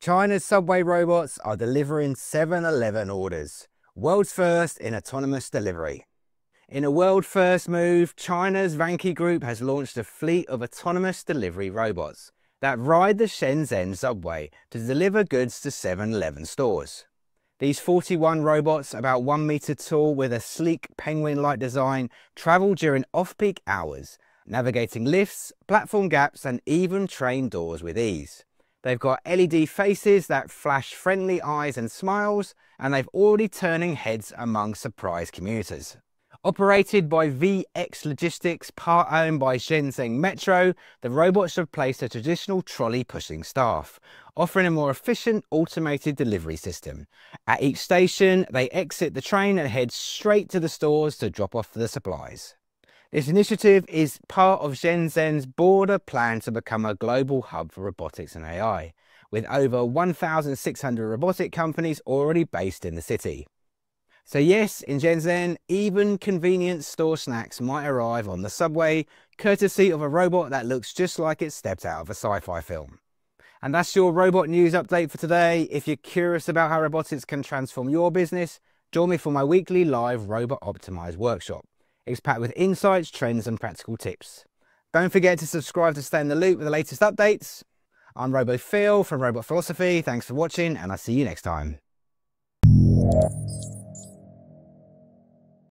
China's subway robots are delivering 7-Eleven orders, world's first in autonomous delivery. In a world first move, China's Vanke Group has launched a fleet of autonomous delivery robots that ride the Shenzhen subway to deliver goods to 7-Eleven stores. These 41 robots, about 1 metre tall with a sleek penguin-like design, travel during off-peak hours, navigating lifts, platform gaps and even train doors with ease. They've got LED faces that flash friendly eyes and smiles, and they've already turning heads among surprised commuters. Operated by VX Logistics, part owned by Shenzhen Metro, the robots replace the traditional trolley pushing staff, offering a more efficient automated delivery system. At each station, they exit the train and head straight to the stores to drop off the supplies. This initiative is part of Shenzhen's broader plan to become a global hub for robotics and AI, with over 1,600 robotic companies already based in the city. So yes, in Shenzhen, even convenience store snacks might arrive on the subway, courtesy of a robot that looks just like it stepped out of a sci-fi film. And that's your robot news update for today. If you're curious about how robotics can transform your business, join me for my weekly live Robot Optimized workshop. It's packed with insights, trends and practical tips. Don't forget to subscribe to stay in the loop with the latest updates. I'm Robo Phil from Robot Philosophy. Thanks for watching and I'll see you next time.